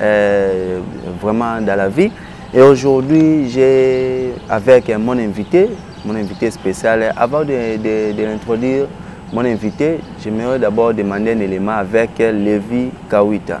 euh, vraiment dans la vie. Et aujourd'hui, j'ai avec mon invité, mon invité spécial, avant de, l'introduire, mon invité, j'aimerais d'abord demander un élément avec lévi Kawita.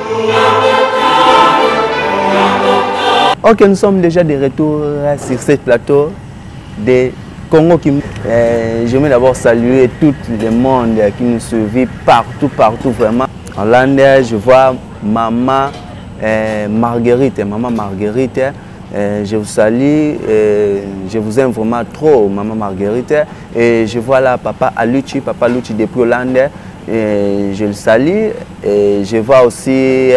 que nous sommes déjà de retour sur ce plateau de Congo je veux d'abord saluer tout le monde qui nous suit partout, partout vraiment. En Hollande, je vois Maman euh, Marguerite, Maman Marguerite. Euh, je vous salue, euh, je vous aime vraiment trop, maman Marguerite. Et je vois là papa Alucci, papa Aluchi depuis Hollande. je le salue. Et je vois aussi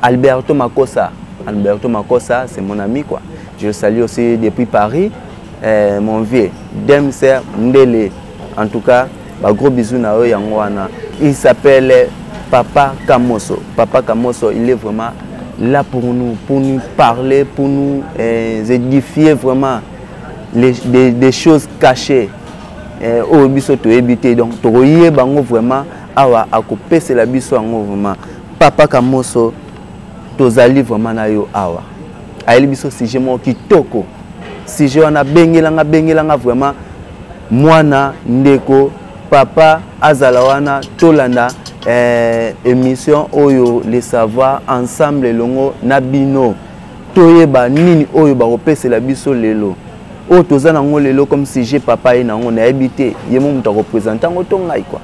Alberto Makosa. Alberto Makosa, c'est mon ami. quoi. Je salue aussi depuis Paris. Eh, mon vieux, Demser Ndele. En tout cas, ba gros bisous na yo yango wana il s'appelle papa kamoso papa kamoso il est vraiment là pour nous pour nous parler pour nous eh, édifier vraiment les, des, des choses cachées eh, oyo biso toyebi te donc tokoyeba yango vraiment awa akopesela biso yango vraiment papa kamoso tozali vraiment na yo awa ayeli biso sujet moko kitoko sujet wana bengelanga bengelanga vraiment Mwana, ndeko, papa azala wana tolanda eh, emission oyo le savoir ensemble elongo na bino toyeba nini oyo bakopesela biso lelo oyo toza nango lelo comme sujet papa ye nango nayebi te ye mo moto akopresente yango to ngai kua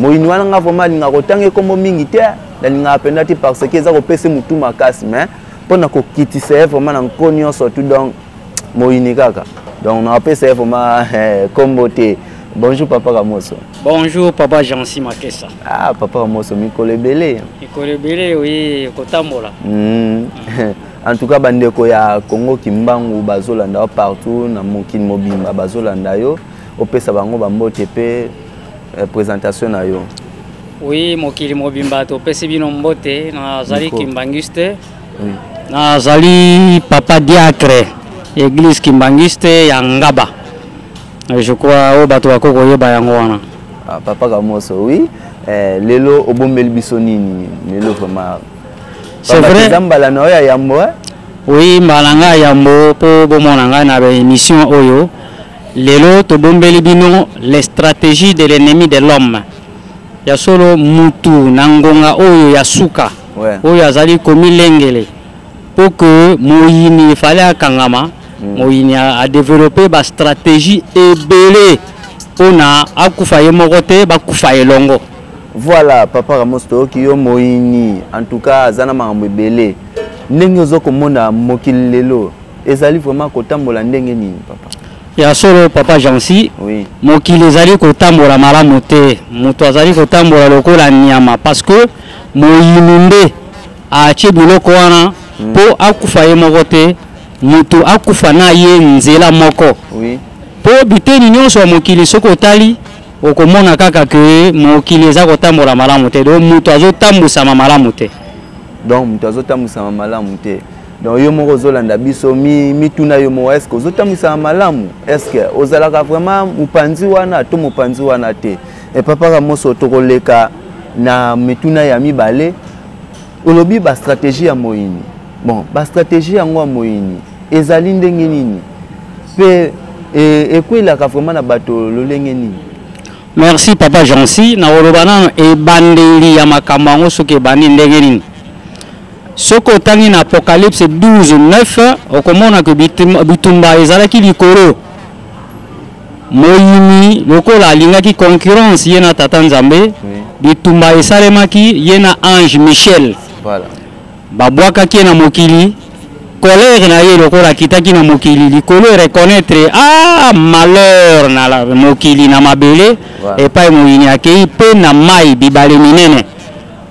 moyini wana ngai vraimen alingaka kotanga ekombo mingi te nalingaka mpenza te parce que eza kopesa motu makasi mais mpo na kokitisa ye vraimen na nko nyonso tu donc moyini kaka donc napesa ye vraimen eh, kombo te bonjour papa kamoso bonjour papa jansi makesa ah papa kamoso mikolo ebele mikolo ebele oye kotambola mm. mm. en tout cas bandeko ya congo kimbangu bazolanda yo partout na mokili mobimba bazolanda yo opesa bango bambote mpe eh, présentation na yo oui mokili mobimba topesi bino mbote nazali kimbanguiste Nazali papa diacre église kimbangiste ya Ngaba. Je crois oyo bato bakoki koyeba yango wana. Ah, papa Kamoso, oui. Eh, lelo obombeli biso nini? Lelo vraiment. C'est vrai. Zambala na ya yambo. Eh? Oui, mbala nga yambo po bomona nga na émission oyo. Lelo tobombeli bino les stratégies de l'ennemi de l'homme. Ya solo mutu na ngonga oyo ya suka. ouais. oyo azali komilengele mpo ke moyini efale akangama mm. moyini adevelope bastratégie ebele mpo na akufa ye moko te bakufa elongo voilà papa ramos toyoki yo moyini en tout cas aza na makambo ebele ndenge ozo komona mokili lelo ezali vraiment kotambola ndenge nini papa Ya solo papa Jansi, oui. mokili ezali kotambola malamu te, moto azali kotambola lokola nyama parce que moyini nde atie biloko wana mpo mm. akufa ye moko te, moto akufa na ye nzela moko oui. mpo biteni nyonso ya mokili soki otali okomona kaka ke mokili eza kotambola malamu te, donc moto azotambwisama malamu te, donc moto azotambwisama malamu te donc yo moko ozolanda biso mituna mi yo moko estce ozotambwisaka malamu estce ozalaka vraiment mopanzi wana to mopanzi wana te epapaka moso tokoleka na mituna ya mibale olobi bastratégie ya moyini bon bastratégie yango ya moyini ezali ndenge nini mpe e, ekwelaka vraiment na bato lolenge nini merci papa jansi nakoloba nano ebandeli ya makambo yango soki ebandi ndenge nini soki otangi na apocalypse 12 9 okomona ke bitumba ezalaki likolo moyini lokola alingaki concurrence ye na tata nzambe bitumba esalemaki ye na ange michel babwakaki ye na mokili kolere na ye lokola akitaki na mokili likolo ereconnaitre a ah, malheur na mokili na mabele epai moyini akei mpe na mai bibale minene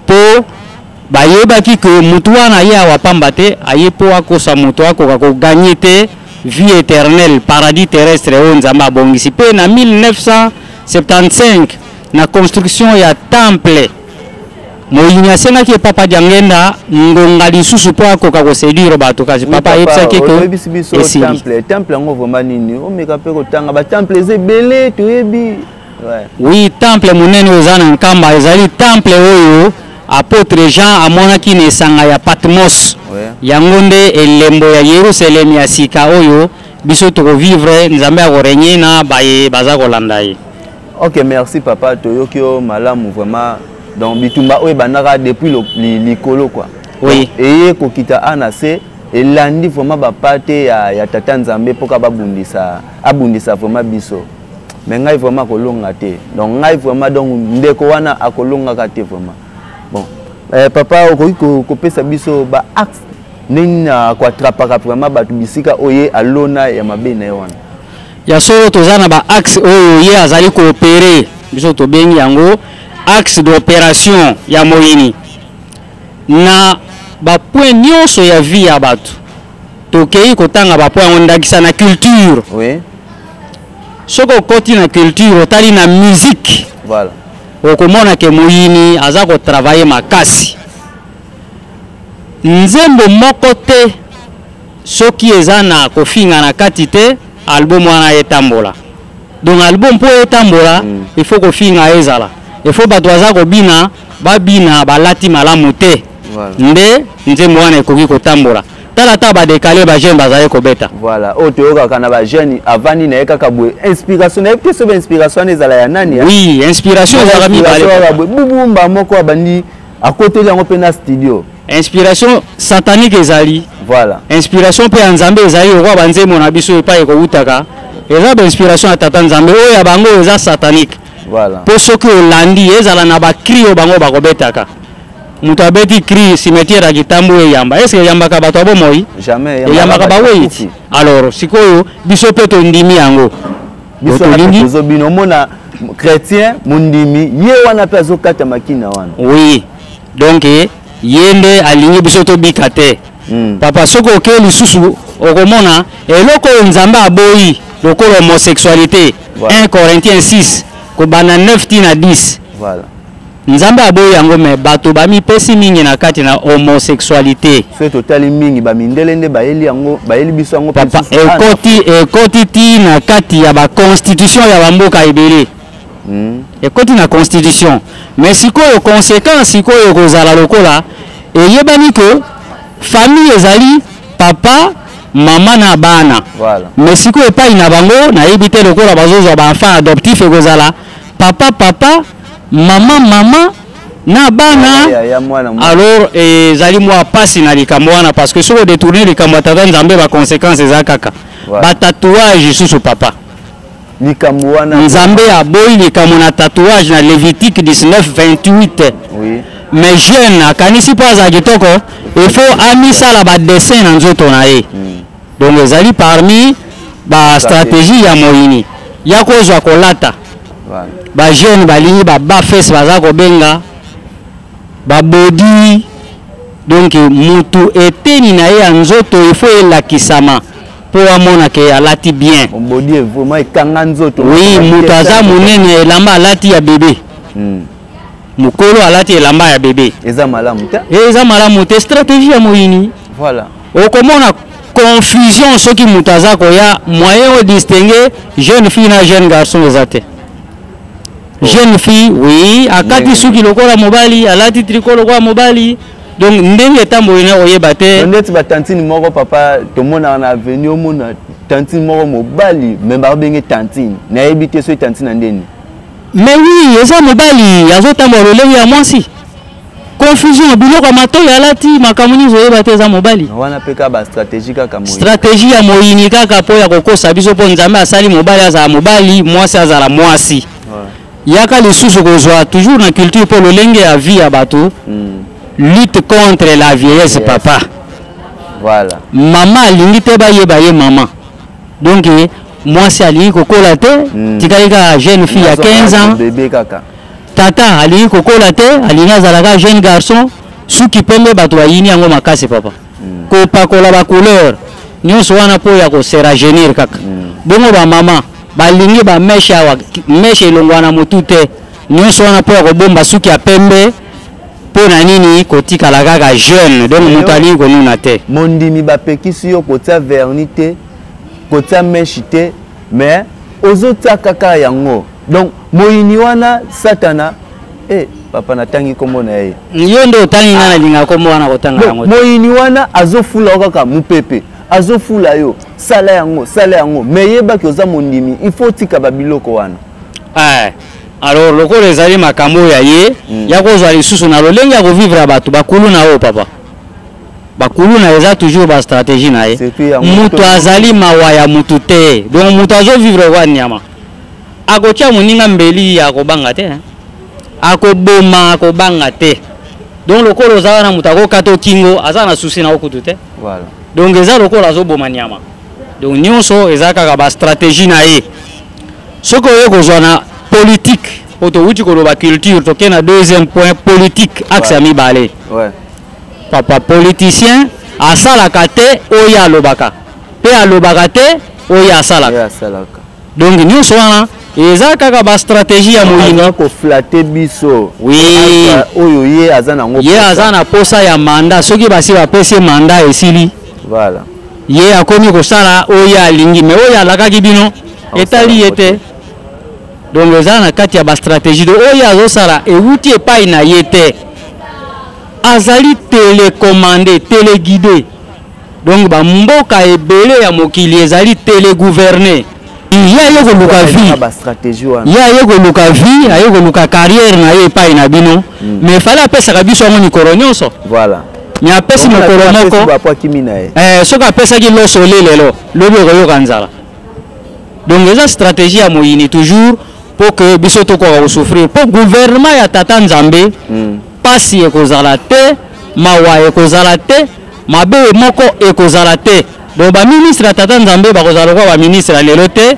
mpo Bayebaki que mutu wana aye awa pamba te, aye po akosa moto akoka ko gagner te vie eternelle, paradis terrestre oyo Nzambe abongisi. Pe na 1975, na construction ya temple, moyini asengaki ye Papa Diangenda ngonga lisusu po akoka ko seduire batu, kasi Oui, Papa ayebisaki que oyebisi biso esili. temple temple yango vraiment nini omeka mpe kotanga ba temple eza ebele toyebi Oui, temple monene oyo eza na Nkamba ezali temple oyo apôtre Jean amonaki na esanga ya Patmos. Yango nde elembo ya Yerusalem ya sika oyo biso tokovivre Nzambe akorenye na baye baza kolanda ye. Ok, merci papa, toyoki yo malamu vraiment. Donc bitumba oyo ebandaka depuis likolo quoi. Oui. Eye kokita a na se elandi vraiment bapate ya, ya tata Nzambe mpoka babundisa abundisa vraiment biso. mais ngai vraiment akolonga te donc ngai vraiment donc ndeko wana akolongaka te vraiment bon eh, papa okoki kopesa biso ba axe ndenge na koatrapaka vraiment bato bisika oye alona ya mabe na ye wana ya solo toza na ba axe oyo ye azali koopere biso tobengi yango axe d'opération ya moyini na bapoint nyonso ya vie ya bato tokei kotanga bapo yango ndakisa na culture oui. soki okoti na culture otali na musique voilà. okomona ke moyini aza kotravaille makasi nzembo moko te soki eza na kofinga na kati te album wana etambola donc album mpo etambola mm. il faut kofinga ezala il faut bato baza kobina babina balati malamu te voilà. nde nzembo wana ekoki kotambola tala ata badekale bajeune bazali kobeta voilà oyo toyokaka na bajeune avandi na ye kaka boye inspiration nayebi te so bainspiration wana ezala ya nani oui inspiration ezalaka mibale bubumba moko abandi akoteli yango mpe na studio inspiration satanique ezali voilà inspiration mpe ya nzambe ezali lokola banzembo na biso epai ekowutaka eza bainspiration ya tata nzambe oyo ya bango eza satanique voilà. mpo soki olandi ezala na bacri oyo bango bakobetaka moto abeti cri cimetière ya kitambo eyamba eske eyambaka bato ya bomoi eyambaka bawei alors sikoyo biso mpe tondimi yango biso tozo bino omona chrétien mondimi ye wana mpe azokata makina wana oui donc ye nde alingi biso tobika te mm. papa soki okei lisusu okomona eloko oyo nzambe aboyi lokola homosexualité voilà. 1 corinthiens 6 kobanda 9 ti na 10 voilà. nzambe aboyi yango me bato bamipesi mingi na kati na homosexualité soki totali mingi bamindele nde bayeli yango bayeli biso yango papa ekoti ekoti ti na kati ya baconstitution ya bamboka ebele hmm. ekoti na constitution mais sikoyo conséquence sikoyo ekozala lokola eyebani ke famille ezali papa mama na bana voilà. mais sikoyo epai na bango nayebi te lokola bazozwa baenfant adoptif ekozala papa papa mama mama na bana alors ezali mwa mpasi na likambo wana parce que soki odetourne likambo ya tata nzambe baconséquence eza kaka voilà. batatouage lisusu papa likambo wana nzambe aboyi likambo na tatouage na levitique 19 28 oui. mais jeune akanisi mpo azala kitoko il faut amisala badessin na nzoto na ye mm. donc ezali parmi bastratégie ya moyini ya kozwa kolata bajeune balingi babafes baza kobenga babodi donk motu eteni na ye ya nzoto ifo elakisama po amona ke alati bien body vraiment ekanga nzoto oui moto aza monene elamba alati ya bebe hmm. mokolo alati elamba ya bebe eza malamu te eh, eza malamu te stratégie ya moyini voilà okomona confusion soki moto aza koya moyen o distingue jeune fille na jeune garçon eza te oh. jeune fille oui akati suki lokola mobali alati triko lokola mobali donc ndenge etamboli na koyeba te ndeti batantine moko papa tomonaka na aveni omona tantine moko mobali me babenge tantine nayebi te soki tantine ya ndeni mais oui eza mobali azotambola lolenge ya mwasi confusion biloko ya matoi alati makambo nyonso oyeba te eza mobali wana mpe kaka bastratégie kaka moyini stratégie ya moyini kaka mpo ya kokosa biso mpo nzambe asali mobali azala mobali mwasi azala mwasi Yaka lisusu kozwa toujours na culture mpo lolenge ya vie ya bato mm. lutte contre la vieillesse yes. papa voilà. mama alingi te bayeba ye mama donc mwasi alingi kokola te mm. tikali kaka jeune fille ya 15 ans bebe kaka tata alingi kokola te alingi azalaka jeune garçon suki pembe bato bayini yango makasi papa kopakola ba couleur nyonso wana mpo ya koseragenir kaka mm. bongo bamama balingi bameshe awa meshe elongwa na motu te nyonso wana mpo ya kobomba suki ya pembe mpo na nini kotikala kaka jeune donc moto alingi konuna te mondimi bapekisi yo kotia verni te kotia meshe te mais ozotia kaka yango donc moyini wana satana eh, papa natangi nkombo na ye yo nde otangi nga nalinga nkombo wana kotanga yango moyini wana azofula yo kaka mopepe azofula yo sala yango sala yango me yebaki oza mondimi il faut otika babiloko wana eh, alors lokola ezali makambo oyo ya ye mm. ya kozwa lisusu na lolenge ya kovivre ya bato bakulu na oyo papa bakulu na eza toujours ba stratégie na ye moto azali mawa ya moto te donc moto azovivre kwa nyama Akotia moninga mbeli ya kobanga te. Akoboma akobanga te. Donc lokola oza wana moto akokata okingo aza na souci na yo kutu te. Voilà. Donc eza lokola azoboma nyama. Donc nyonso eza kaka ba stratégie na ye. Soki oye kozwa na politique oyo towuti koloba culture tokei na deuxième point politique axe ya mibale. Ouais. Papa politicien asalaka te oyo alobaka mpe alobaka te oyo asalaka. Oyo asalaka. donc nyonso wana eza kaka ba stratégie ya moyini ko flatter biso oui oyo ye aza nango ye aza na posa ya mandat soki basi bapesi mandat esili voilà ye akomi kosala oyo ye alingi mais oyo alakaki bino etali ye te donc eza na kati ya ba stratégie donc oyo azosala ewuti epai na ye te azali telecommande teleguide Donc ba mboka ebele ya mokili ezali telegouverne. Ye aye koluka vie, ye aye koluka vie, aye koluka carrière na ye epai na bino, mm. mais fale apesaka biso yango mikolo nyonso. Voilà. Mais apesi mokolo moko, eh, soki apesaki loso olie lelo, lobi okoyoka nzala. Donc eza stratégie ya moyini toujours pour que biso tokoka kosouffrir. Mpo gouvernement ya tata Nzambe, mm. Pasi ekozala te, mawa ekozala te, mabe moko ekozala te. Donc ba ministre ya Tata Nzambe bakozala lokola ba ministre ya lelo te.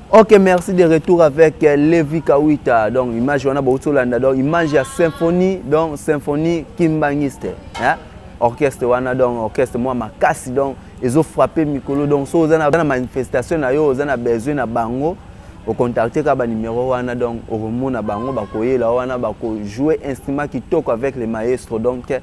Ok, merci de retour avec euh, Levi Kawita. Donc, image wana bauti olanda. Donc, image ya symphonie, donc symphonie kimbanguiste. Hein? Orchestre wana donc orchestre moi makasi donc ezo frapper mikolo donc so oza na manifestation na yo oza na besoin na bango ocontacte ka banimero wana donc okomona bango bakoyela wana bakojouer instrument kitoko avec le maestro donc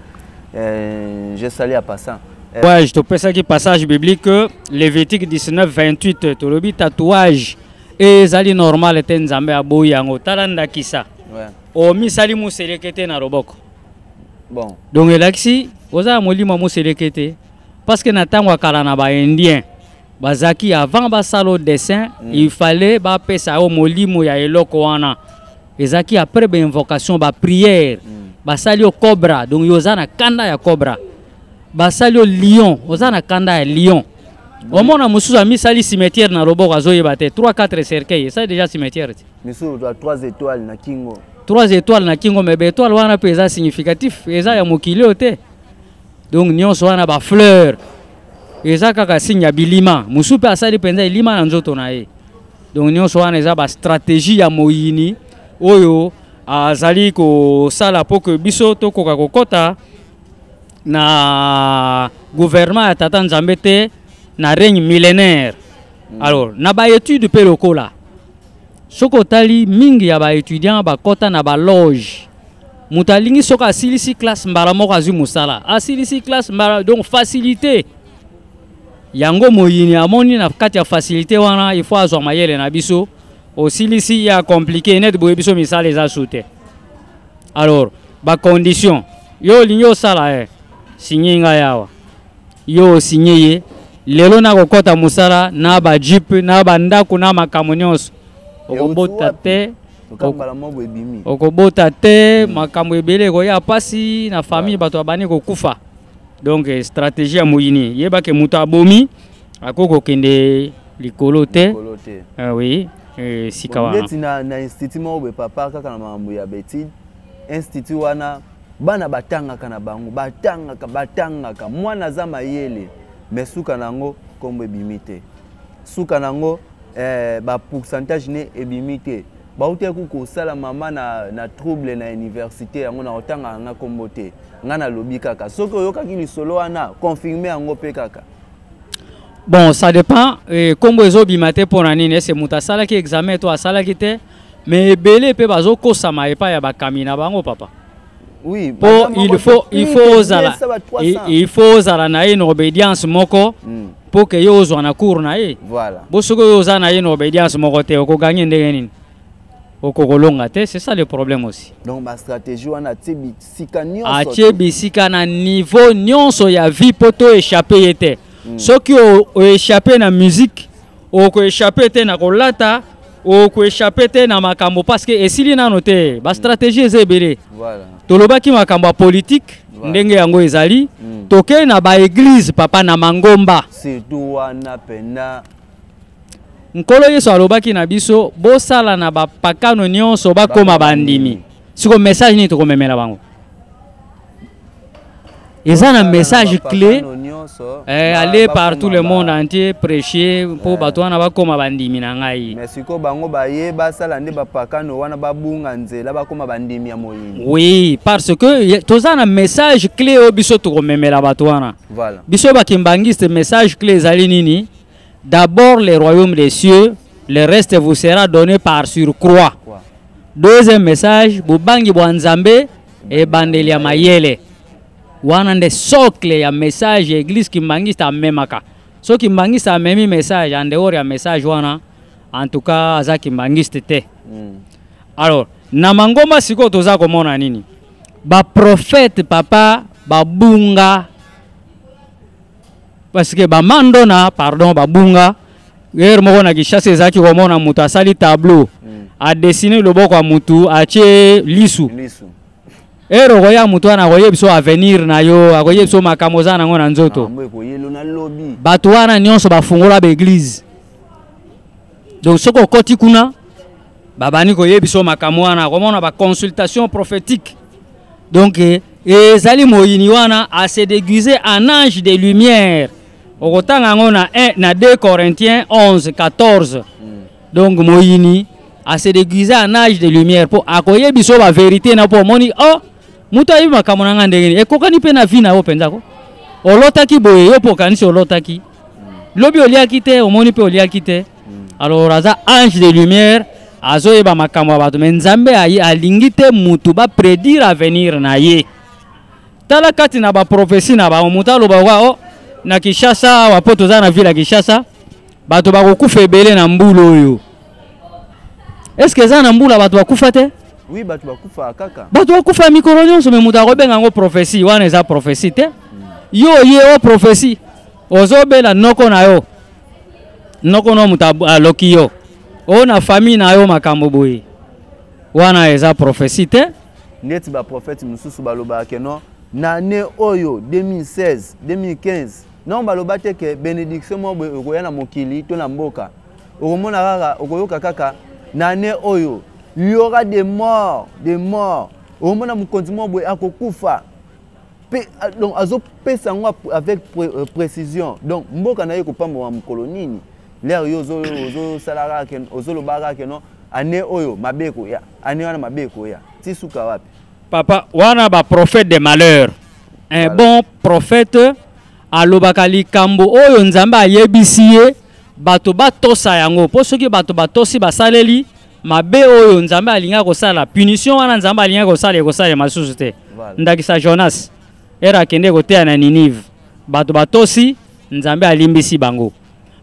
Euh, je salue à passant. Euh, ouais, je te pèse qui passage biblique Lévitique 19 28 tolobi tatouage et ezali normal te nzambe aboyi yango tala ndakisa ouais. omisali moseleke te na loboko bon. donc elakisi oza ya molimo moseleke te parce que na ntango ya kala na baindien bazalaki avant basala dessin mm. il fallait bapesa yo molimo ya eloko wana ezalaki après bainvocation baprière mm. basali yo cobra donc yo oza na kanda ya cobra basali yo lion oza na kanda ya lion mm. omona mosusu amisali cimetière na loboko azoyeba te 3 4 cercueil esali déjà cimetière te misusu 3 étoiles na kingo 3 étoiles na kingo mais baétoile wana mpe eza significatif eza ya mokili oyo te donc nyonso wana bafleur eza kaka signe ya bilima mosusu mpe asali mpenza elima na nzoto na ye donc nyonso wana eza bastratégie ya moyini oyo azali kosala mpo ke biso tokoka kokɔta na gouvernement ya tata nzambe te na règne millénaire mm. alors na baétude mpe lokola soki otali mingi ya baétudiant bakɔta na baloge moto alingi soki asilisi classe mbala moko azwi mosala asilisi classe mbala donc facilité yango moyini amoni na kati ya facilité wana il faut azwa mayele na biso osilisi ya compliqué neti boye biso misala eza su te alors bacondition yo olingi osala e eh, sinye ngai awa yo osigne ye lelo nakokɔta mosala na bajipe na bandako na makambo nyonso okobota te okobota te hmm. makambo ebele ekoya mpasi na famille bato babandi kokufa donc eh, stratégie ya moyini yebake moto abomi akoki kokende likolo te ah oui eh, sika wana na institut moko boye papa kaka na makambo ya betide institut wana bana batangaka na bango batangaka batangaka mwana aza mayele mais suka na yango nkombo ebimi te suka na yango eh, bapourcentage ne ebimi te bautaki kosala mama na, na trouble na université yango na kotangaka nga nkombo te ngai nalobi kaka soki oyokaki lisolo wana confirme yango mpe kaka bon ça dépend nkombo eh, ezobima te mpo na nini ese moto asalaki examen to asalaki te mais ebele mpe bazokosama epai ya bakami na bango papa oui, po il faut il faut ozala il faut ozala na ye na obedience moko mm. po ke yo ozwa na cour na ye voilà. bo soki oyo oza na ye na obedience moko te okoganye ndenge nini okokolonga te c'est ça le problème aussi donc bastratégie wana atie bisika nyonso atie bisika na niveau nyonso ya vie mpo to échappe ye te mm. soki oéchappe na musique oko échapper te na kolata oko échapper te na makambo parce que esili nano te ba stratégie eza ebele voilà. tolobaki makambo ya politique voilà. ndenge yango ezali mm. tokei na ba église papa na mangomba surtout wana pena nkolo yesu alobaki na biso bosala na bapakano nyonso bakoma bandimi siko message nini tokomemela bango eza na message clé eh, aller partout le monde entier prêcher mpo eh. bato wana bakoma bandimi na ngai mais sikoyo bango baye basala nde bapakano wana babunga nzela bakoma bandimi ya moyini oui parce que toza na message clé oyo biso tokomemela bato wana voilà. biso bakimbangiste message clé ezali nini d'abord le royaume des cieux le reste vous sera donné par sur croix deuxième message bobangi bwa nzambe ebandeli ya mayele wana nde socle ya message ya eglise kimbangista amemaka so kimbangista amemi message en dehors ya message wana en tout cas aza kimbangiste te mm. alors na mangomba sikoyo toza komona nini baprofete papa babunga parce que ba mandona pardon ba bunga heure moko na Kinshasa ezalaki komona moto asali tableau mm. a dessiner loboko ya motu atie lisu heure okoya motu wana akoyeba biso avenir na yo akoyeba biso makambo oza nango na nzoto bato wana nyonso bafungola baeglize donc soki okoti kuna babandi koyeba biso makambo wana komona baconsultation prophétique donc eh, ezali moyini wana a se déguiser en ange de lumière okotanga yango na, na 2 corinthiens 11 14 mm. donc moyini a se déguiser en ange de lumière mpo akoyebi biso baverité na mpo omoni o oh, moto ayebi makambo na ngai ndenge nini ekokani mpe na vi na yo mpenza ko olotaki boye yo mpo okanisi olotaki lobi oliaki te omoni mpe oliaki te hmm. alors aza ange de lumière azoyeba makambo ya bato me nzambe alingi te motu bapredire avenir na ye tala kati na baprofesi na bango moto aloba oka o oh, na kinshasa awa mpo toza na ville ya kinshasa bato bakokufa ebele na mbula oyo estce eza na mbula bato bakufa te oui bato bakufa kaka bato bakufa mikolo nyonso me moto akobenga yango profesi wana eza profesi te hmm. yo oye o profesi ozo bela noko na yo noko no moto aloki yo oyo na famille na yo makambo boye wana eza prophetie te neti baprofete mosusu balobaka ke non na année oyo 2016 2015 non baloba te ke bénédiction moko boye okoya na mokili to na mboka okomona kaka okoyoka kaka na année oyo il y aura des morts des morts okomona mokonzi moko boye akokufa Pe, ah, donc azopesa yango avec euh, précision donc mboka na ye kopambama mokolo nini lere yo ozosalaka ke ozolobaka ke no ane oyo mabe ekoya ane wana mabe ekoya ti suka wapi papa wana baprophète de malheur un bon prophète alobaka likambo oyo nzambe ayebisi ye bato batosa yango mpo soki bato batosi basaleli mabe oyo nzambe alingaki kosala punition wana nzambe alingaki kosala ekosalema lisusu te ndakisa jonas ere akende koteya na ninive bato batosi nzambe alimbisi bango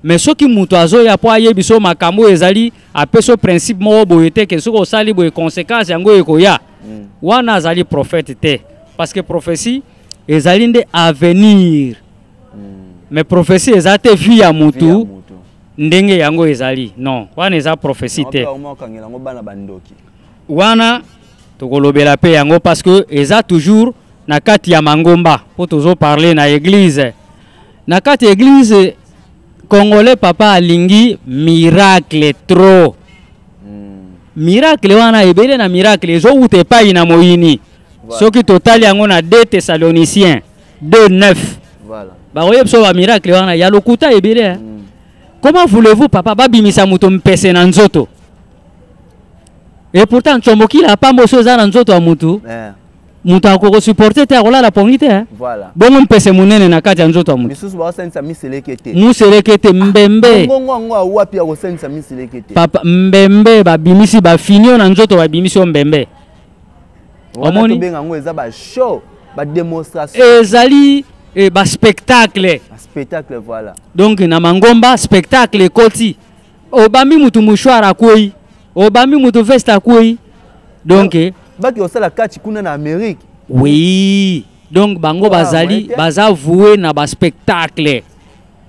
me soki moto azoya mpo ayebi so makambo oyo ezali apesi principe moko boye te ke soki osali boye conséquence yango ekoya mm. wana azali prophète te parce que prophétie ezali nde avenir mm. mais prophétie eza te vie ya motu ndenge yango ezali non wana eza prophetie te wana tokolobela mpe yango parce que eza toujours na kati ya mangomba mpo tozo parler na eglise na kati ya eglise congolais papa alingi miracle trop hmm. miracle wana ebele na miracle ezowuta epai na moyini soki totali yango na de thessalonicien 2 9 voilà bakoyeba biso ba miracle wana ya lokuta ebele hein? mm. comment voulez-vous papa babimisa moto mpese na nzoto et pourtant ncomokila apamba osi oza na nzoto ya motu yeah. moto akoki kosuporte te akolala pongi te eh? voilà. bongo mpese monene na kati ya nzoto ya moto misusu bakosalisa miseleke te moseleke te mbembe ngongo yango awapi akosalisa miseleke te papa mbembe babimisi bafinio na nzoto babimisi yo mbembe omoni tobenga yango eza ba show ba démonstration ezali eh, ba spectacle ba spectacle voilà donc na mangomba spectacle ekoti obambi mutu mouchoir akwei obambi mutu veste akwei donc eh, baki osala kati kuna na amérique oui donc bango bazali baza voue na ba spectacle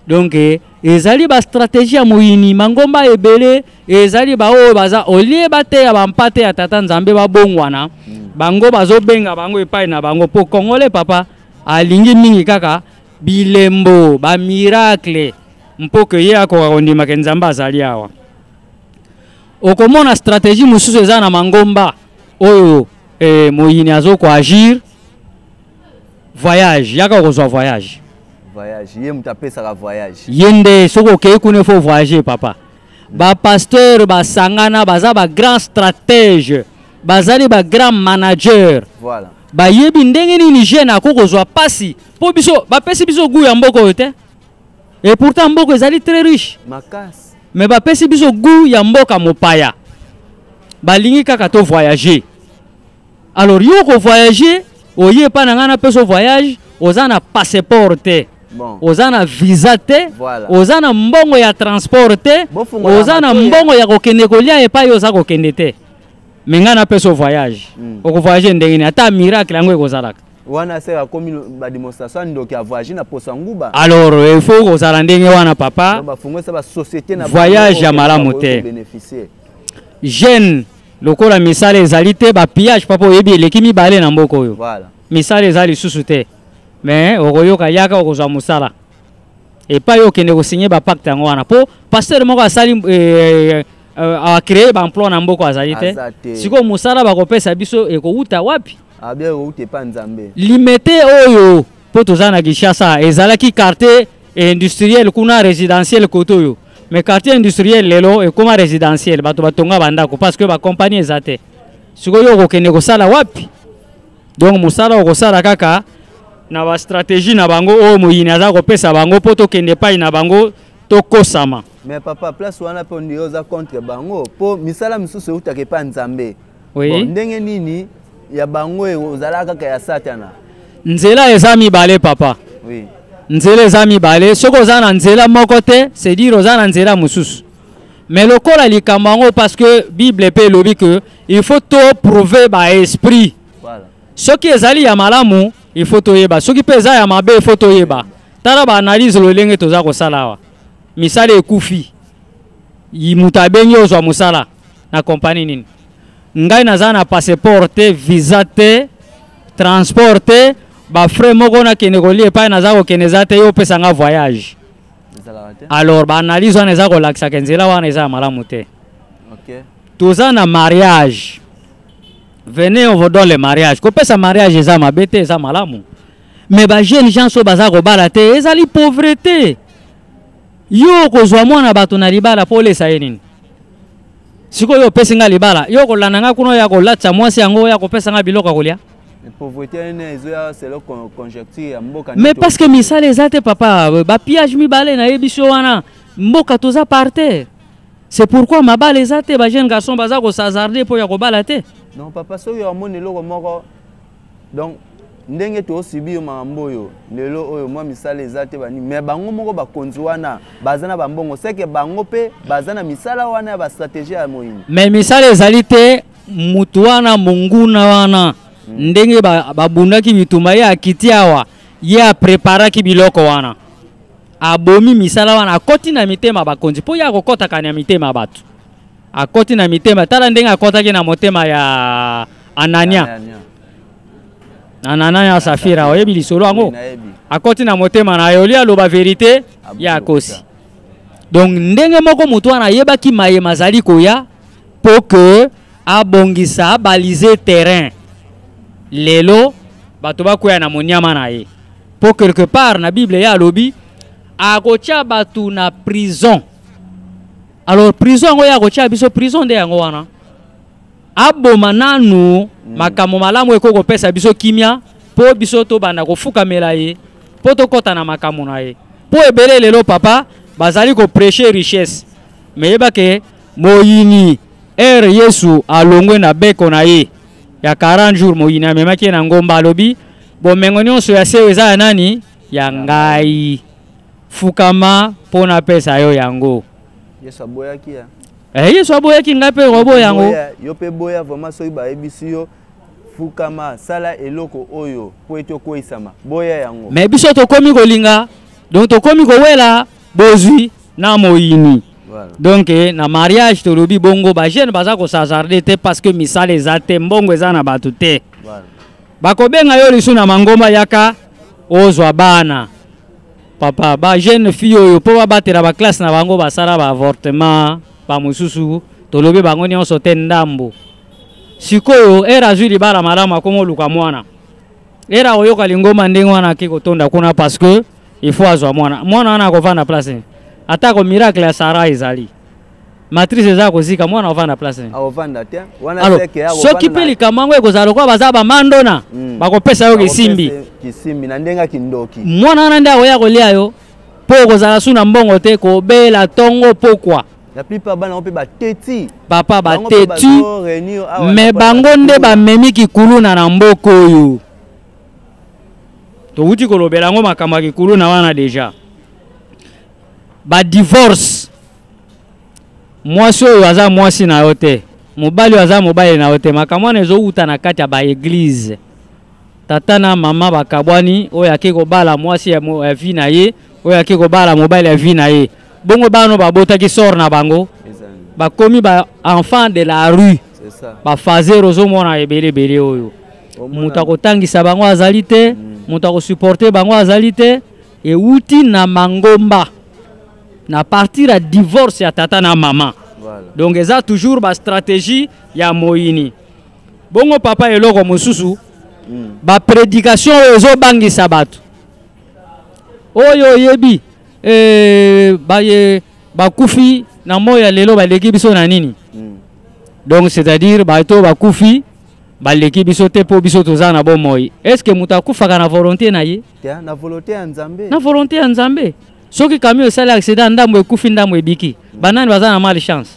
donc eh, ezali ba stratégie ya moyini mangomba ebele ezali baoyo baza olie bateya bampate ya tata nzambe babongwana hmm. bango bazobenga bango epai na bango mpo congolais papa alingi mingi kaka bilembo bamiracle mpo ke ye akoka kondima ke nzambe azali awa okomona stratégie mosusu eza na mangomba oyo eh, moyini azokoagir voyage yaka okozwa voyage voyage ye moto apesaka voyage ye nde soki okei kuna efo voyage papa bapasteur basangana baza bagrand stratège bazali bagrand manager voilà. bayebi ndenge nini jeune akoki kozwa mpasi mpo biso bapesi biso gu ya mboka oyo te e pourtant mboka ezali très riche makasi me bapesi biso gu ya mboka mopaya balingi kaka to voyager alors yo ko voyager oye epai na ngai napesa voyage oza na passeport te bon. oza na visa te voilà. oza na mbongo ya transport te oza na mbongo ya kokende kolia epai oza kokende te me ngai napesa voyage mm. okovoyage ndenge nini ata miracle yango ekozalaka wana se akomi bademonstration ndoki avoyage na posa nguba alors il faut kozala ndenge wana papa bafungisa basociété na voyage ya malamu te jeune lokola misala ezali te ba pillage papa oyebi eleki mibale na mboka oyo voilà. misala eza lisusu te mais okoyoka yaka okozwa mosala epai okende kosigne bapacte yango wana mpo pasteur moko asali eh, eh, eh, acree baemploi na mboka azali te sikoyo mosala bakopesa biso ekowuta wapi ah, limete oyo mpo toza na kinshasa ezalaki quartier industriel kuna résidentiel kote oyo mais quartier industriel lelo ekoma résidentiel bato batonga bandako parce que bacompagnie eza te sikoyo okokende kosala wapi donc mosala okosala kaka na bastratégie na bango oyo moyini aza kopesa bango mpo tokende epai na bango tokosama mais papa place wana mpe ondire oza contre bango mpo misala mosusu eutaka epai nzambe oui. bon, ndenge nini ya bango ozalaka kaka ya satana nzela eza mibale papa oui. nzela eza mibale soki oza na nzela moko te c'est dire oza na nzela mosusu mais lokola likambo yango parce que bible mpe elobi que il faut toprouve baesprit voilà. soki ezali ya malamu il faut toyeba soki mpe eza ya mabe il faut toyeba tala baanalyse lolenge toza kosala awa misala ekufi moto abengi ozwa mosala na compagnie nini ngai naza na passeport te visa te transport te bafrais moko nakende kolia epai naza kokende eza te yo opesa nga voyage alors baanalyse wana eza kolakisaka nzela wana eza ya malamu te okay. toza na mariage venez on vous donne le mariage kopesa mariage eza mabe te eza malamu mais bajeune gens oyo baza kobala te ezali pauvrete yo okozwa mwana bato na libala mpo olesa ye nini sikoyo opesi ngai libala yo okolanda ngai kuna oya kolatisa mwasi yango oya kopesa ngai biloko ya kolya mais parce que misala eza te papa bapiage mibale nayebisi yo wana mboka toza par terre c'est pourquoi mabala eza te bajeune garçon baza kosazarde mpo ya kobala te non papa soki omoni eloko moko donc ndenge tosubi yo makambo oyo lelo oyo mwa misala eza te bani me bango moko bakonzi wana baza na bambongo seke bango mpe baza na misala wana ya bastratégie ya moyini me misala ezali te motu wana monguna wana mm. ndenge babundaki ba bitumba ye akiti awa ye apreparaki biloko wana abomi misala wana akoti na mitema bakonzi mpo ye akokɔtaka na mitema bato akoti na mitema tala ndenge akɔtaki na motema ya anania anania ya safira oyebi lisolo yango akoti na motema na ye olie aloba verite ya akosi donc ndenge moko moto wana ayebaki maye mazali koya mpo ke abongisa abalise terrain lelo bato bakwea na monyama na ye mpo quelque part na bible ye alobi akotya bato na prison alors prison yango ye akotya biso prison nde yango wana aboma nanu mm. makambo malamu ekoki kopesa biso kimia mpo biso tobanda kofukamela ye mpo tokɔta na makambo na ye mpo ebele lelo papa bazali kopreche richesse meyeba ke moyini ere yesu alongwe na beko na ye ya 40 jours moyini amemaki ye na ngomba alobi bomengo nyonso ya seyo eza ya nani ya ngai fukama mpo napesa yo yango yesu aboyaki ya Eh, yesu aboyaki ngai mpe oboya yango yo mpe boya vraimen soki bayebisi yo fukama sala eloko oyo mpo ete okweisama boya yango me biso tokomi kolinga donc tokomi kowela bozwi na moyini voilà. donc eh, na mariage tolobi bongo bajeune baza kosazarde te parce que misala eza te mbongo eza na bato te voilà. bakobenga yo lisu na mangomba yaka ozwa bana papa ba jeune fille oyo mpo babatela baklasse na bango basala baavortement bamosusu tolobi bango nyonso te ndambo sikoyo ere azwi libala malamu akomoluka mwana ere akoyoka lingomba ndenge wana ake kotonda kuna parce que il faut azwa mwana mwana wana akovanda place ata ko miracle ya sara ezali matrice eza kozika mwana ovanda place nini akovanda te wana Alors, seke ya soki kovanda mpe na- likambo yango ekozala lokola baza bamandona Mm. bakopesa yo kisimbi Bakopesa kisimbi na ndenge ya kindoki mwana wana nde akoya kolia yo mpo okozala su na mbongo te kobela ntongo pokwa la plupart bana yango mpe bateti papa Bango mpe batetu bazo reunir awa me na Port bango nde Harcourt. bamemi kikuluna na mboka oyo towuti kolobela yango makambo ya kikuluna wana deja badivorce mwasi oyo aza mwasi na yo te mobali oyo aza mobali na yo te makambo wana ezowuta na kati ya baeglize tata na mama bakabwani oyo ake kobala mwasi ya, ya vi na ye oyo ake kobala mobali ya vi na ye bongo bano babotaki sor na bango bakomi ba enfant de la rue bafazer ozomona ebele ebele oyo moto akotangisa bango azali te mm. moto akosupporte bango azali te ewuti na mangomba na partir ya divorce ya tata na mama voilà. donc eza toujours bastratégie ya moyini bongo papa eloko mosusu mm. baprédication oyo ezobangisa bato oyo oyebi e, baye bakufi na moi ya lelo baleki biso na nini mm. donc c'est-à-dire bato bakufi baleki biso te mpo biso toza na bomoi estce moto akufaka na volonté na ye te na volonté ya nzambe na volonté ya nzambe soki camion esali accident ndambo ekufi ndambo ebiki banani baza na mal chance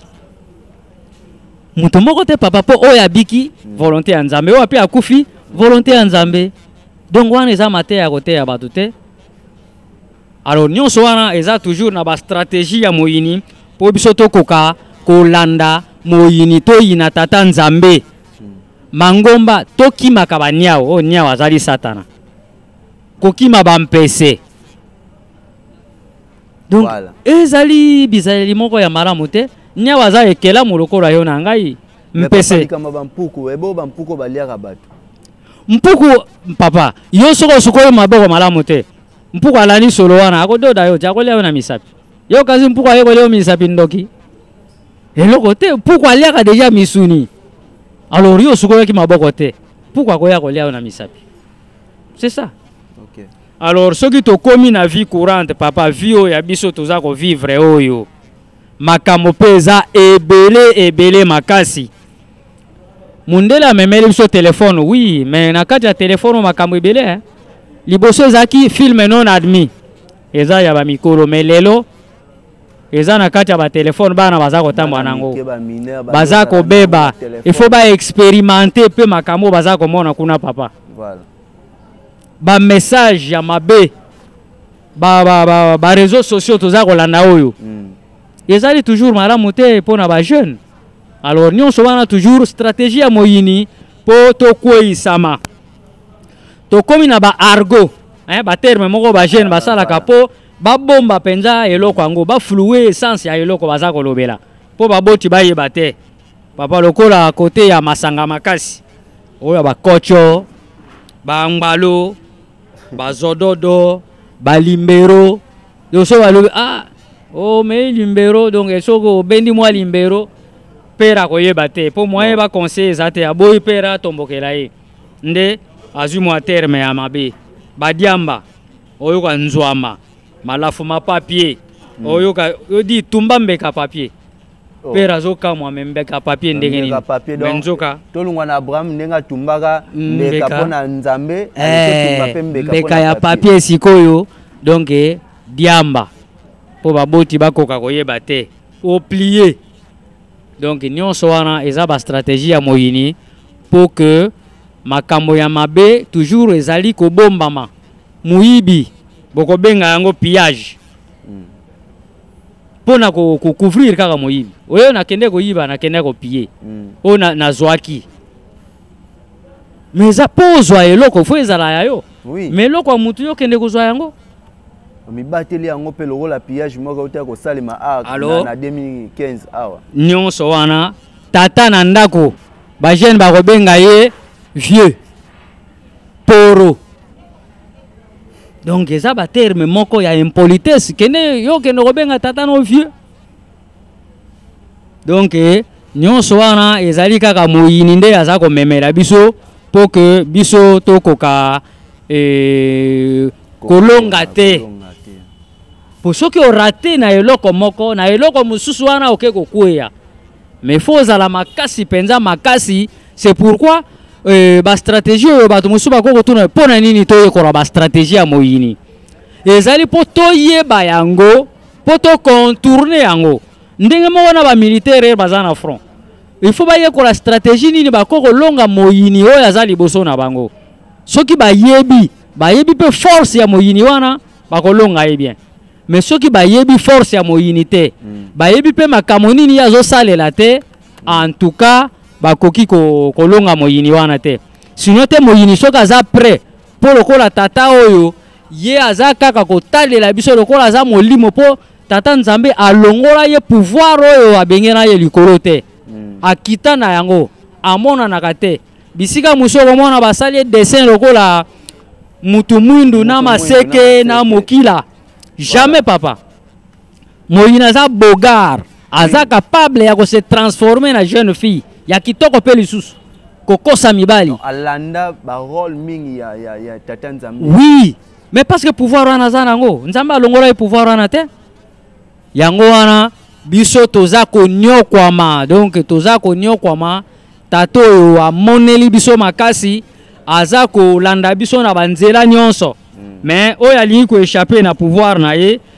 moto moko te papa mpo oyo abiki hmm. volonté ya nzambe oyo ape akufi volonté ya nzambe donc wana eza mateya ya koteya bato te alors nyonso wana eza toujours na bastratégie ya moyini mpo biso tokoka kolanda moyini toyina tata nzambe mangomba tokimaka baniao oyo oh, niao azali satana kokima bampese donc voilà. ezali bizaleli moko ya malamu te niao aza ekelamu lokola yo na ngai mpese bampuku ebo eh, bampuku baliaka bato mpuku papa yo soki osukoli maboko malamu te mpuku alandi solo wana akododa yo te akolia yo na misapi yo kasi mpuku ayekoli yo misapi ndoki eloko te puku aliaka deja misuni alors yo osukolaki maboko te puku akoya kolia yo na misapi c'est ça okay. alors soki tokomi na vie courante papa vie oyo ya biso toza kovivre oyo makambo mpe eza ebele ebele makasi mundele amemeli biso telefone wi me na kati ya telefone makambo ebele eh? liboso ezalaki filme non admis eza ya bamikolo me lelo eza na kati ya batelefone bana baza kotambola nango baza kobeba ifo baexperimente mpe makambo baza komona kuna papa bamessage ya mabe bareseau ba, ba, ba sociaux toza kolanda oyo mm. ezali toujours malamu te mpo na bajeune alors nyonso wana toujours stratégie ya moyini mpo tokweisama tokomi na baargo eh, baterme moko bajeune basalaka mpo babomba mpenza eloko yango bafulue essence ya eloko baza kolobela mpo baboti bayeba te papa lokola kote ya masanga makasi oyo ya bakoco bangbalo bazododo balimbero yoso balobi ah omei oh, limbero donc soki obendi mwa limbero pere akoyeba te mpo moyen baconseille eza te aboyi pere atombokela ye nde azwi mwa terme ya mabe badiamba oyoka nzwama malafu ma papier hmm. oyoka odi tumba mbeka papier oh. pere azokamwa me mbeka papier ndenge nini me nzoka tolungwa na abraham ndenge atumbaka hmm, mbeka mpo na nzambe eh, mbeka ya papier sikoyo donc eh, diamba mpo baboti bakoka koyeba te oplie donc nyonso wana eza bastratégie ya moyini mpo que makambo ya mabe toujours ezali kobombama moyibi bokobenga yango pillage hmm. mpo na kocouvrir kaka moyibi oyo nakende koyiba nakende kopille hmm. oyo nazwaki mais eza mpo ozwa eloko fo ezala ya yo oui. mais eloko ya motu yo okende kozwa yango omibateli yango mpe lokola pillage moko euti kosalema ah, na 2015 awa nyonso wana tata na ndako bajeune bakobenga ye vieux toro donc eza baterme moko ya impolitesse kende yo kende kobenga tata no vieux donc eh, nyonso wana ezali kaka moyini nde aza komemela biso mpo ke biso tokoka eh, kolonga te mpo soki orate na eloko moko na eloko mosusu wana oke kokweya mais fo ozala makasi mpenza makasi c'est pourquoi euh, bastratégie oyo bato mosusu bakoki kotuna mpo na nini toyekola bastratégie ya moyini ezali mpo toyeba yango mpo tocontourne yango ndenge moko na bamilitaire baza na front il faut bayekola stratégie nini bakoki kolonga moyini oyo aza liboso na bango soki bayebi bayebi mpe force ya moyini wana bakolonga ye bien mais soki bayebi force ya moyini te mm. bayebi mpe makambo nini ye azosalela te en tout cas bakoki ko, kolonga moyini wana te sino te moyini soki aza prêt mpo lokola tata oyo ye aza kaka kotalela biso lokola aza molimo mpo tata nzambe alongola ye pouvoir oyo abengela ye likolo te mm. akita na yango amonanaka te bisika mosusu okomona basali ye dessin lokola mutu mwindu na maseke na mokila jamais papa moyina aza bogar aza hmm. capable ya kose transforme na jeune fille ya kitoko mpe lisusu kokosa mibali alanda barole mingi ya, ya, ya tata nzambe oui mais parce que pouvoir wana aza nango nzambe alongola ye pouvoir wana te yango wana biso toza konyokwama donc toza konyokwama tata oyo amoneli biso makasi aza kolanda biso na banzela nyonso mais hmm. oyo alingi koechappe na pouvoir na ye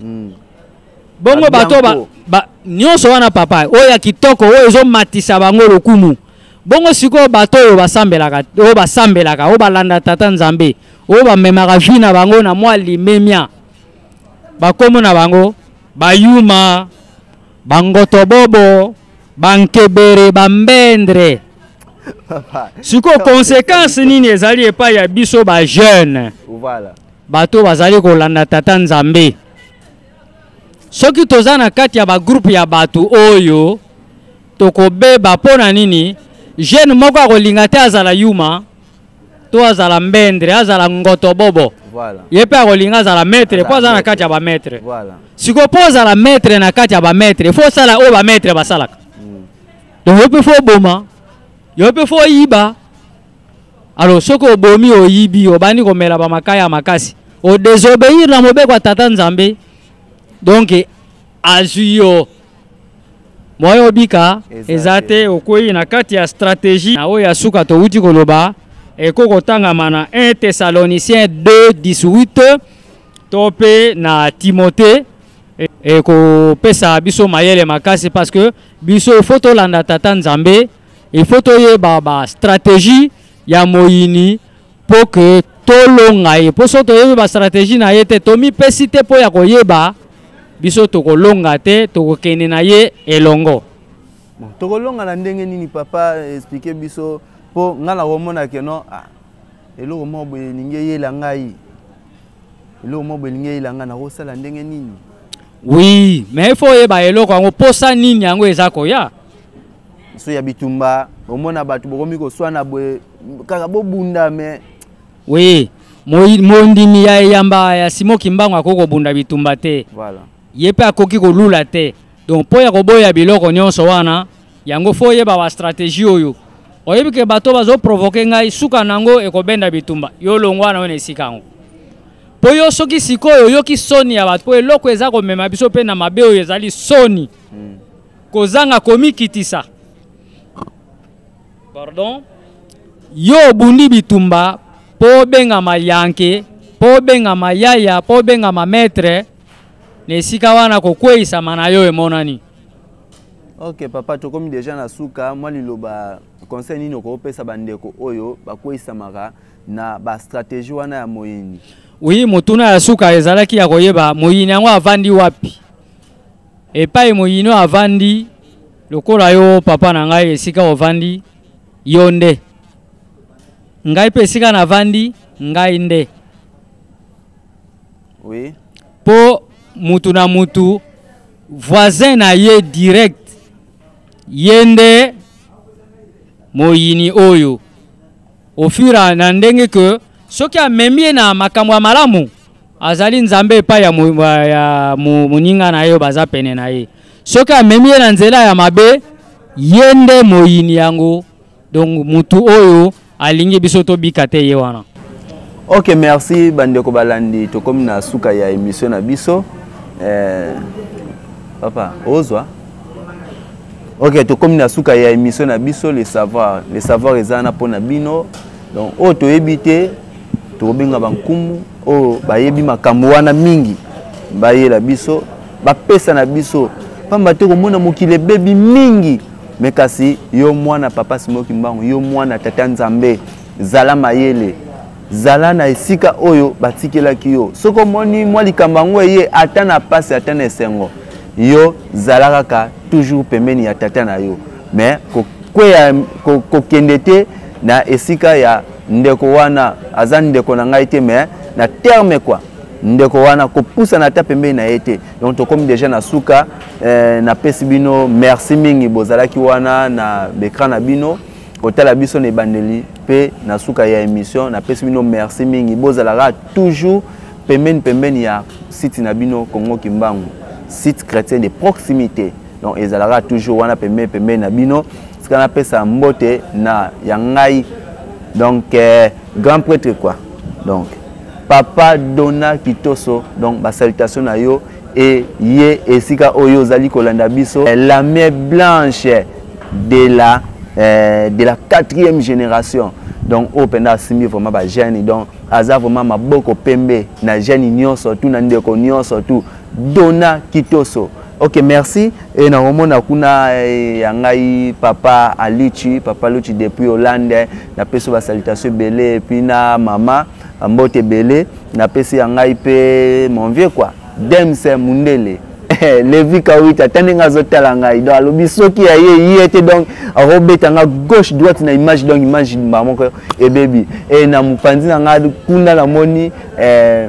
mm. bongo bato ba, ba, nyonso wana papa oyo ya kitoko oyo ezomatisa bango lokumu bongo sikoyo bato oyo basambelaka oyo basambelaka oyo balanda tata nzambe oyo bamemaka vi na bango na mwa limemia bakomo na bango bayuma bangotobobo bankebere bambendre sikoyo konsekanse nini ezali epai ya biso bajeune voilà. bato bazali kolanda tata nzambe soki toza na kati ya bagroupe ya bato oyo tokobeba mpo na nini jeune moko akolinga te azala yuma to azala mbendre azala ngotobobo voilà. ye mpe akolinga azala maitre mpo aza na kati ya bamaitre voilà. sikoyo mpo ozala maitre na kati ya bamaitre fo osala oyo bamaitre basalaka mm. donc yo mpe fo oboma yo mpe fo oyiba alo soki obomi oyibi obandi komela bamaka ya makasi odesobeyir na mobeko ya tata nzambe donk azwi yo moyen obika eza te okwei na kati ya stratégie na oyo ya suka towuti koloba ekoki kotangama na 1 thessalonicien 2 18 to mpe na timote ekopesa biso mayele makasi parce que biso ifo tolanda tata nzambe Il faut toyeba ba stratégie ya moyini mpo ke tolonga ye mpo soki toyebi ba stratégie na ye te tomipesi te mpo ya koyeba biso tokolonga te tokokende na ye elongo bon, tokolonga na ndenge nini papa explike biso mpo ngai nakomona ke no ah, eloko moko boye elingi eyela ngai eloko moko boye elingi eyela ngai nakosala ndenge nini oui mais il faut oyeba eloko yango mposa nini yango eza koya so ya bitumba omona bato bokomi koswana boye kaka bobunda me oui mondimi ya eyamba ya simo kimbangu akoki kobunda bitumba te voilà. ye mpe akoki kolula te donc mpo ya koboya biloko nyonso wana yango fo oyeba bastratégie oyo oyebi ke bato bazoprovoke ngai suka na yango ekobenda bitumba yo longwa na yo na esika yango mpo yo soki sikoyo oyoki soni ya bato mpo eloko eza komema biso mpe na mabe oyo ezali soni mm. kozanga komikitisa pardon yo obundi bitumba mpo obengama yanke mpo obengama yaya mpo obengama maître na esika wana kokweisama na yo emonani ok papa tokomi deja na suka mwa liloba conseil nini okopesa bandeko oyo bakweisamaka na bastratégie wana ya moyini wi motuna ya suka ezalaki ya koyeba moyini yango avandi wapi epai moyino avandi lokola yo papa na ngai esika ovandi yo nde ngai mpe esika navandi ngai nde oui. mpo mutu na mutu voisin na ye direct ye nde moyini oyo ofira na ndenge ke soki amemi ye na makambo ya malamu azali nzambe epai ya, mo, ya mo, moninga na ye oyo baza pene na ye soki amemi ye na nzela ya mabe ye nde moyini yango donc mutu oyo alingi biso tobika te ye wana ok merci bandeko balandi tokomi na suka ya emission na biso eh, papa ozwa ok tokomi na suka ya emission na biso le savoir le savoir eza wana mpo na bino donc oyo toyebi te tokobenga bankumu oyo bayebi makambo wana mingi bayela biso bapesa na biso mpamba te komona mokili ebebi mingi me kasi yo mwana papa simo kimbangu yo mwana tata nzambe zala mayele zala na esika oyo batikelaki yo soki omoni mwa likambo yango eye ata na mpasi ata na esengo yo zala kaka toujours pembeni ya tata na yo me kokende te na esika ya Ndeko wana aza ndeko na ngai te mais na terme quoi ndeko wana kopusana ata pembeni na ye te donc tokomi deja na suka eh, napesi bino merci mingi bozalaki wana na baecran na bino kotala biso na ebandeli mpe na suka ya émission napesi bino merci mingi bozalaka toujours pembeni pembeni ya site na bino congo kimbangu site chrétien de proximité donc ezalaka toujours wana pembeni pembeni na bino tika napesa mbote na ya ngai donc eh, grand prêtre quoi donc papa dona kitoso donc basalutation na yo eye esika oyo ozali kolanda biso eh, la main blanche de la, eh, de la quatrième génération donc oyo mpenza asimbi vraiment bagene donc aza vraiment maboko pembe na gene nyonso tu na ndeko nyonso tu dona kitoso Ok, merci. Et na komona kuna eh, ya ngai papa Aluchi, papa Aluchi depuis Hollande, na peso ba salutation belé et puis na mama mbote belé, na pesi ya ngai pe mon vieux quoi. Dems Mundele. Eh, Levi Kawita tande nga zo tala ngai. Donc alobi soki ya ye ye te donc robeta nga gauche droite na image donc image mama ko et baby. Et na mupanzi na nga kunda na moni eh